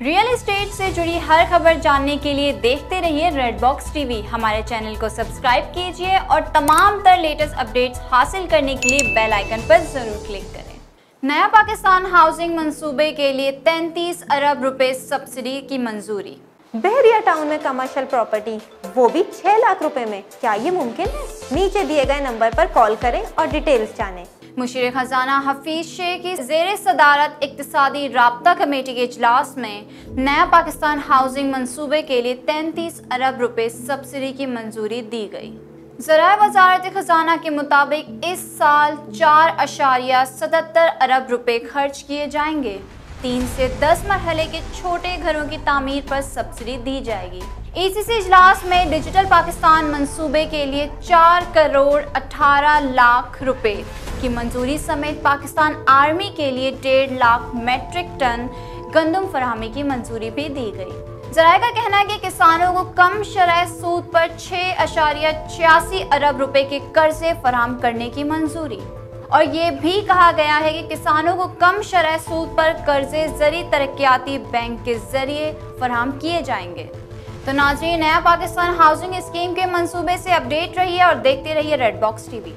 Real estate से जुड़ी हर खबर जानने के लिए देखते रहिए रेड बॉक्स टीवी हमारे चैनल को सब्सक्राइब कीजिए और तमाम तर लेटेस्ट अपडेट्स हासिल करने के लिए बेल आइकन पर ज़रूर क्लिक करें। नया पाकिस्तान हाउसिंग मंसूबे के लिए 33 अरब रुपए सब्सिडी की मंजूरी। बहरिया टाउन में कमर्शियल प्रॉपर्टी वो भी 6 लाख रुपए में। क्या ये मुमकिन है? नीचे दिए गए नंबर पर कॉल करें और डिटेल्स जानें। मुशीर खजाना हफीज शेख की जेर सदारत इकतसादी रबता कमेटी के अजलास में नया पाकिस्तान हाउसिंग मनसूबे के लिए तैंतीस अरब रुपए सब्सिडी की मंजूरी दी गई। ज़रा वजारत ख़जाना के मुताबिक इस साल चार अशारिया सतहत्तर अरब रुपये खर्च किए जाएँगे। तीन से दस मरहले के छोटे घरों की तामीर पर सब्सिडी दी जाएगी। ईसीसी इजलास में डिजिटल पाकिस्तान मंसूबे के लिए चार करोड़ अठारह लाख रुपए की मंजूरी समेत पाकिस्तान आर्मी के लिए डेढ़ लाख मेट्रिक टन गंदम फरहमी की मंजूरी भी दी गई। जराये का कहना है कि किसानों को कम शरह सूद पर छः अशारिया छियासी अरब रुपए के कर्जे फराम करने की मंजूरी। और ये भी कहा गया है कि किसानों को कम शरह सूद पर कर्जे ज़रिए तरक्याती बैंक के ज़रिए फराम किए जाएँगे। तो नाजरी नया पाकिस्तान हाउसिंग स्कीम के मंसूबे से अपडेट रहिए और देखते रहिए रेड बॉक्स टीवी